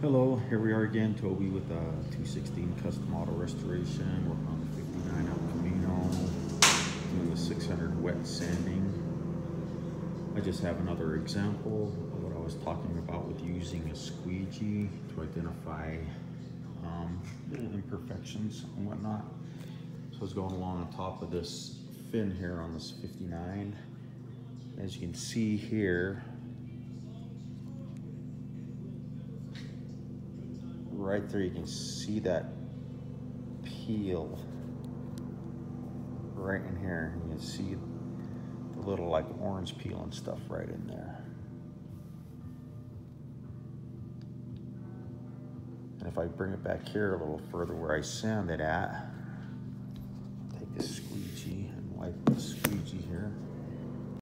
Hello, here we are again, Toby with a 216 custom auto restoration, working on the 59 El Camino, doing the 600 wet sanding. I just have another example of what I was talking about with using a squeegee to identify um, little imperfections and whatnot. So I was going along on top of this fin here on this 59. As you can see here, right there you can see that peel right in here. You can see the little like orange peel and stuff right in there. And if I bring it back here a little further where I sand it at